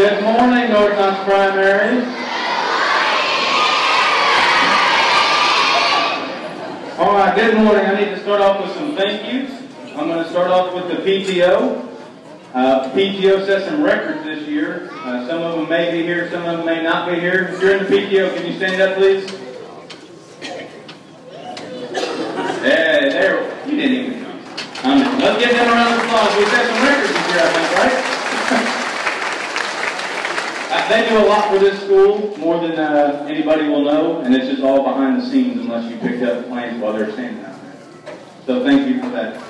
Good morning, North Knox Primary. All right, good morning. I need to start off with some thank yous. I'm going to start off with the PTO. Uh, PTO set some records this year. Uh, some of them may be here, some of them may not be here. If you're in the PTO, can you stand up, please? Hey, there. You didn't even come. Let's give them a round of applause. We set some records this year, I think, right? Uh, they do a lot for this school, more than uh, anybody will know, and it's just all behind the scenes unless you picked up plans while they're standing out there. So thank you for that.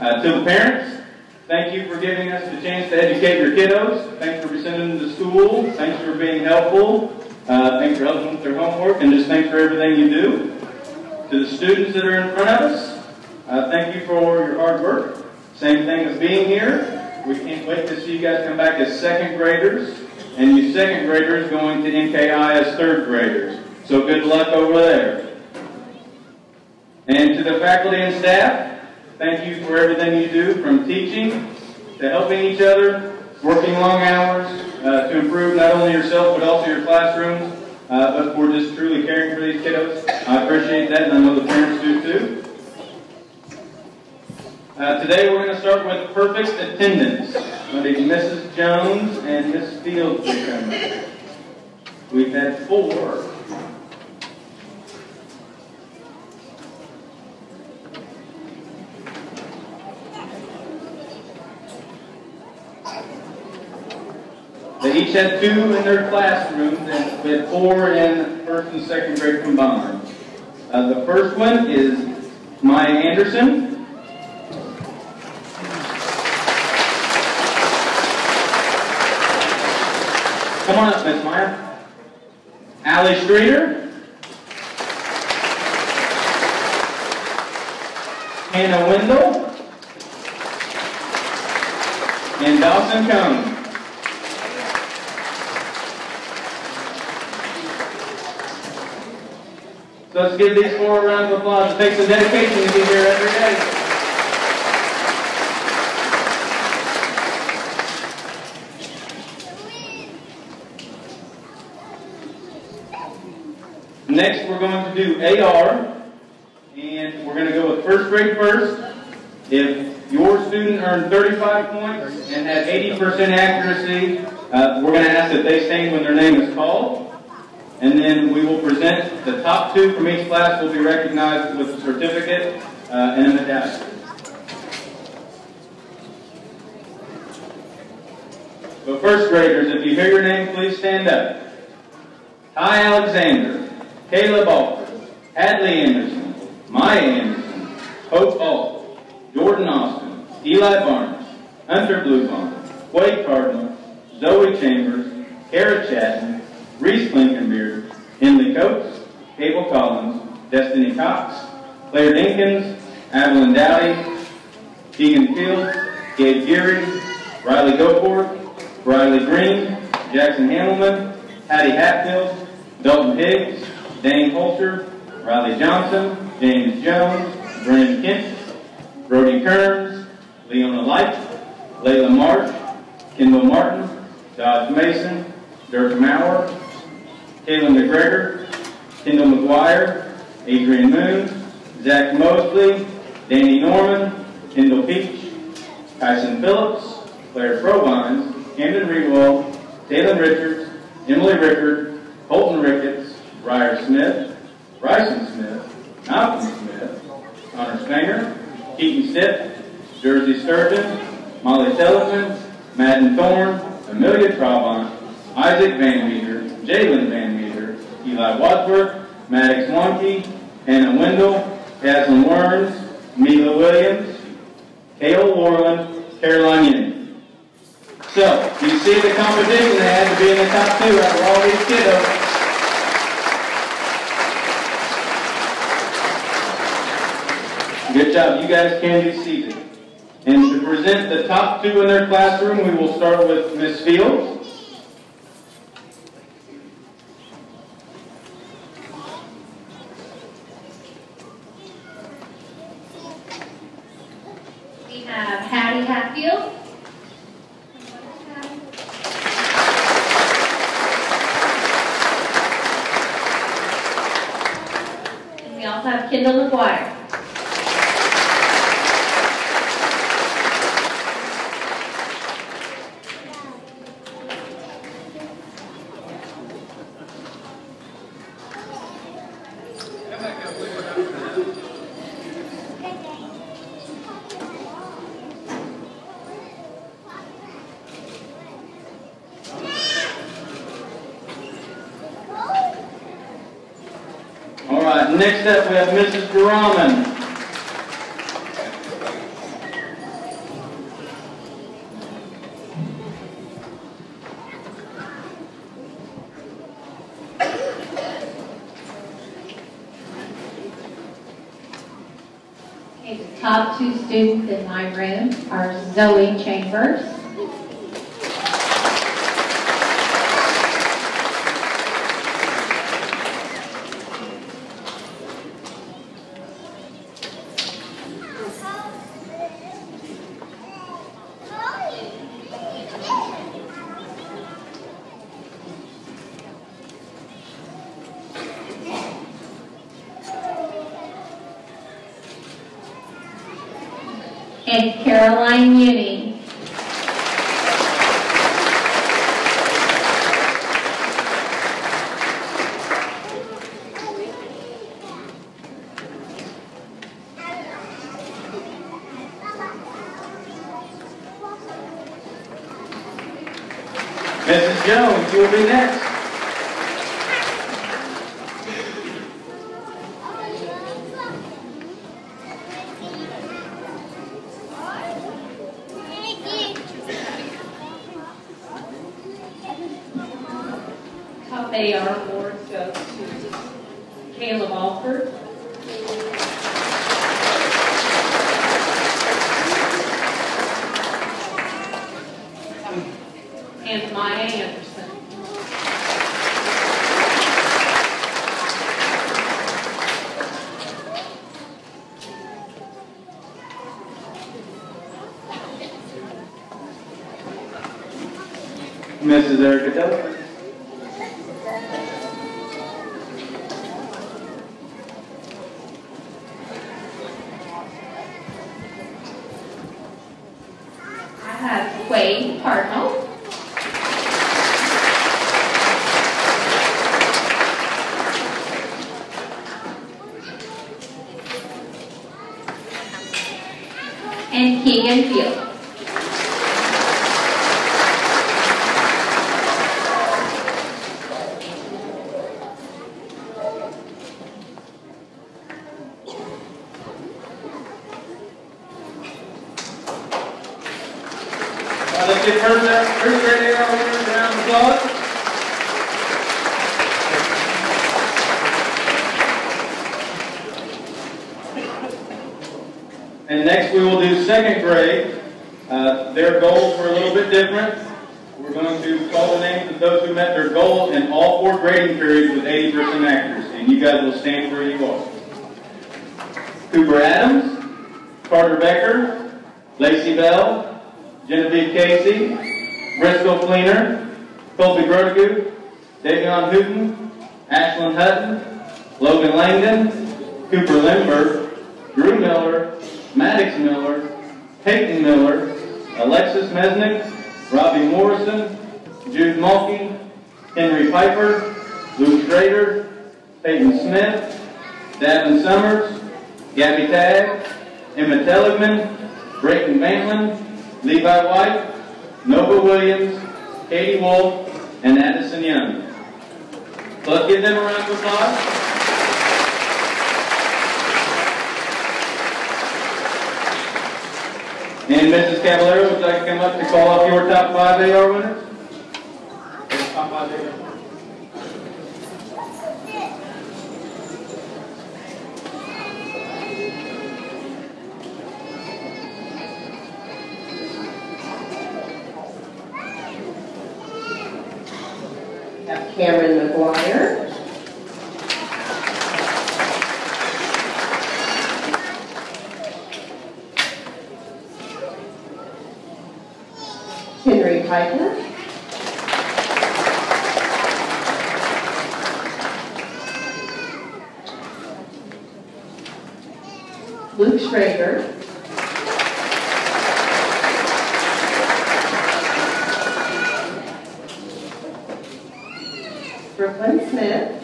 Uh, to the parents, thank you for giving us the chance to educate your kiddos. Thanks for sending them to school. Thanks for being helpful. Uh, thanks for helping with their homework, and just thanks for everything you do. To the students that are in front of us, uh, thank you for your hard work. Same thing as being here. We can't wait to see you guys come back as second graders and you second graders going to NKI as third graders. So good luck over there. And to the faculty and staff, thank you for everything you do, from teaching to helping each other, working long hours uh, to improve not only yourself but also your classrooms, uh, but for just truly caring for these kiddos. I appreciate that, and I know the parents do too. Uh, today we're going to start with perfect attendance. I Mrs. Jones and Miss Fields come. We've had four. They each had two in their classrooms, and we had four in first and second grade combined. Uh, the first one is Maya Anderson. Come on up, Miss Maya. Allie Streeter. Hannah Wendell. And Dawson Cone. So let's give these four a round of applause. It takes a dedication to be here every day. Next, we're going do AR, and we're going to go with first grade first. If your student earned 35 points and had 80% accuracy, uh, we're going to ask that they stand when their name is called. And then we will present the top two from each class will be recognized with a certificate uh, and a medallion. So first graders, if you hear your name, please stand up. Ty Alexander. Caleb Alford, Hadley Anderson, Maya Anderson, Hope Alt, Jordan Austin, Eli Barnes, Hunter Bluebond, Wade Cardinal, Zoe Chambers, Kara Chatton, Reese Blinkenbeard, Henley Coates, Cable Collins, Destiny Cox, Claire Dinkins, Adeline Dowdy, Keegan Fields, Gabe Geary, Riley Goforth, Riley Green, Jackson Handelman, Hattie Hatfield, Dalton Higgs, Dane Holter, Riley Johnson, James Jones, Brennan Kent, Brody Kearns, Leona Light, Layla Marsh, Kendall Martin, Dodge Mason, Dirk Maurer, Kaylin McGregor, Kendall McGuire, Adrian Moon, Zach Mosley, Danny Norman, Kendall Peach, Tyson Phillips, Claire Provines, Camden Rewald, Taylor Richards, Emily Rickard, Colton Ricketts, Ryder Smith, Bryson Smith, Malcolm Smith, Connor Stanger, Keaton Stitt, Jersey Sturgeon, Molly Seligman, Madden Thorne, Amelia Trabant, Isaac Van Meter, Jalen Van Meter, Eli Wadsworth, Maddox Wonke, Hannah Wendell, Caslin Werns, Mila Williams, Kale Warland, Caroline Yen. So, you see the competition they had to be in the top two out of all these kiddos. job. You guys can be seated. And to present the top two in their classroom, we will start with Ms. Fields. We have Hattie Hatfield. We also have Kendall McGuire. Right, next up we have Mrs. Garaman. Okay, the top two students in my room are Zoe Chambers. And Caroline Uni. Mrs. Jones, you will be next. Top AR awards go to Caleb Alford. And Maya Anderson. Mrs. Erica Telford. I have Wade Cardinal. And Keegan Field. Uh, let's give first, first grade AR winners a round of applause. And next we will do second grade. Uh, their goals were a little bit different. We're going to call the names of those who met their goals in all four grading periods with 80% accuracy. And you guys will stand where you are. Cooper Adams, Carter Becker, Lacey Bell, Genevieve Casey, Briscoe Fleener, Colby Grotigu, Davion Hooten, Ashlyn Hutton, Logan Langdon, Cooper Lindbergh, Drew Miller, Maddox Miller, Peyton Miller, Alexis Mesnick, Robbie Morrison, Jude Mulkey, Henry Piper, Luke Schrader, Peyton Smith, Davin Summers, Gabby Tagg, Emma Telligman, Brayton Bantlin, Levi White, Nova Williams, Katie Wolf, and Addison Young. Let's give them a round of applause. And Mrs. Caballero, would you like to come up to call off your top five AR winners? Top five Cameron McGuire. Henry Piper. Luke Schrader. Brooklyn Smith.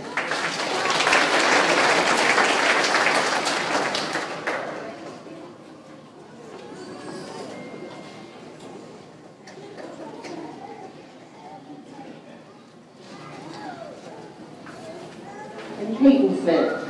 And Peyton Smith.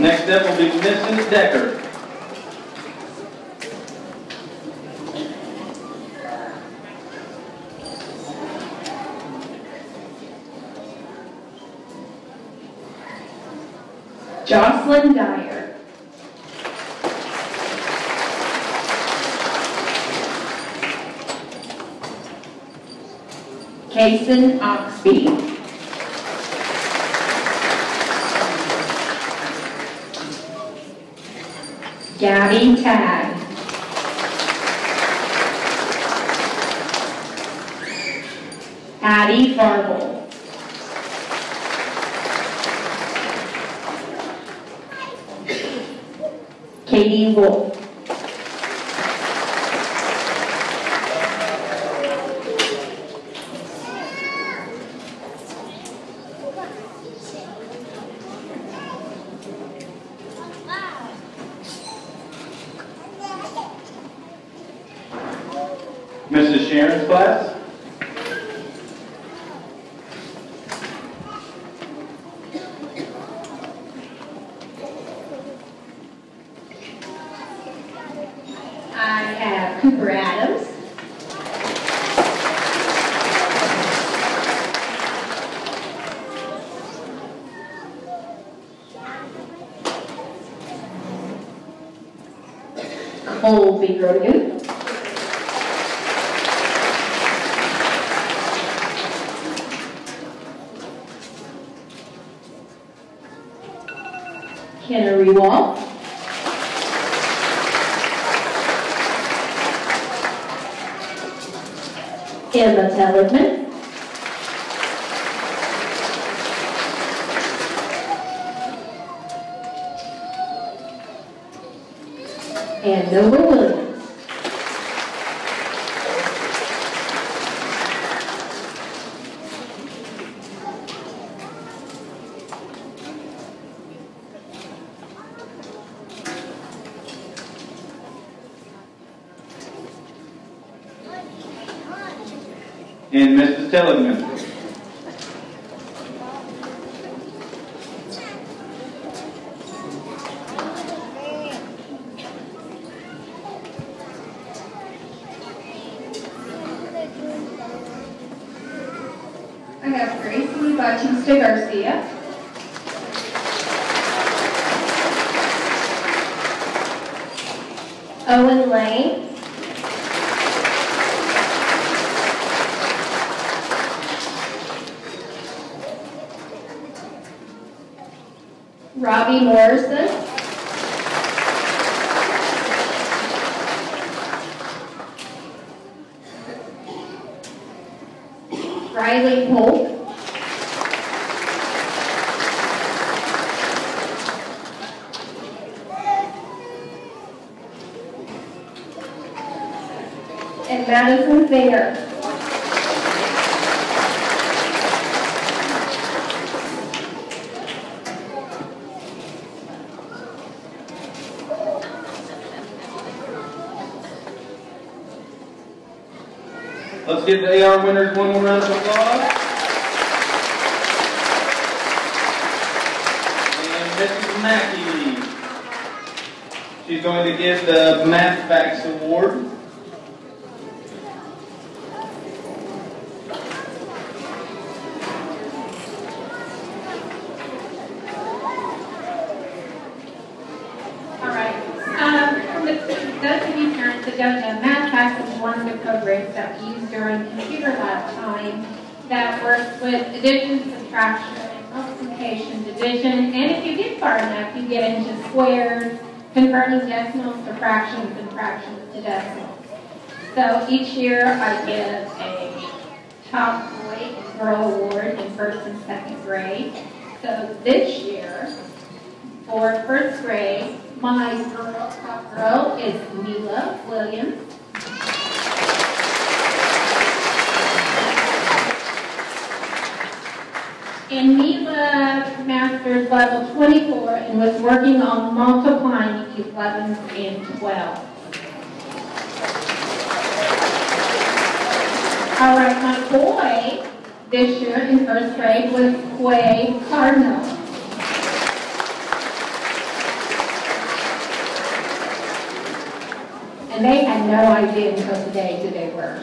Next up will be Mrs. Decker. Jocelyn Dyer. Kason Oxby. Gabby Tag. Addie Farble. Katie Wolf. Mrs. Sharon's class. I have Cooper Adams. Colby Grogan. Kennery Wall. Emma Tellerman. And Nova Williams. And Mrs. Tilligman. I have Gracie Bautista Garcia. Owen Lane. Robbie Morrison. Riley Polk. And Madison Singer. Let's give the AR winners one more round of applause. And Mrs. Mackey. She's going to give the Math Facts Award. All right. Um, for the- Those of you parents that don't know, Math Facts is one of the programs that we use during computer lab time that works with addition, subtraction, multiplication division, and if you get far enough, you get into squares, converting decimals to fractions and fractions to decimals. So each year I give a top boy and girl award in first and second grade. So this year, for first grade, my girl, top girl is Mila Williams. And Mila mastered level 24 and was working on multiplying 11s and 12s. All right, my boy this year in first grade was Quay Cardinal. And they had no idea until today who they were.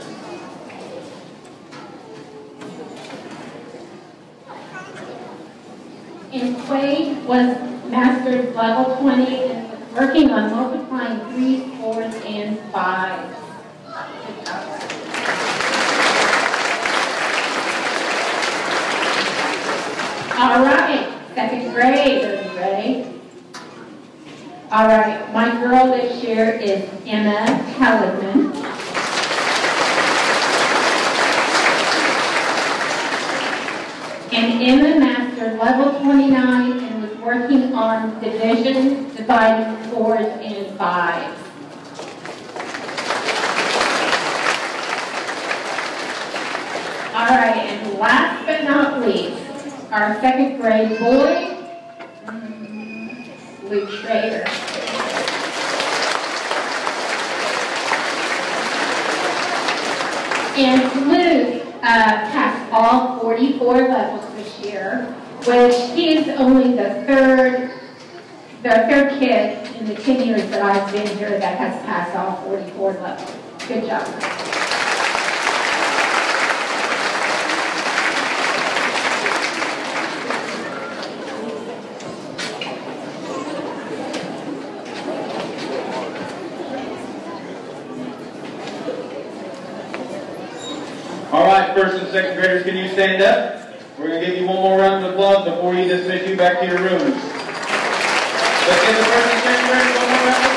And Quay was mastered level 20 and working on multiplying threes, fours, and fives. All right, second grade, are you ready? All right, my girl this year is Emma Halligan. And Emma level 29 and was working on division, dividing fours and fives. All right, and last but not least, our second grade boy, Luke Schrader. And Luke uh, passed all 44 levels this year, which he is only the third, the third kid in the 10 years that I've been here that has passed all 44 levels. Good job. All right, first and second graders, can you stand up? Going to give you one more round of applause before we dismiss you back to your rooms. Let's give the one more round of applause.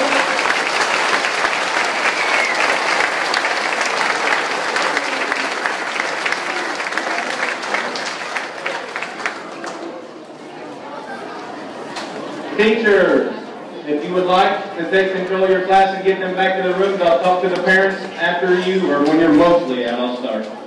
Teachers, if you would like to take control of your class and get them back to their rooms, I'll talk to the parents after you, or when you're mostly out, I'll start.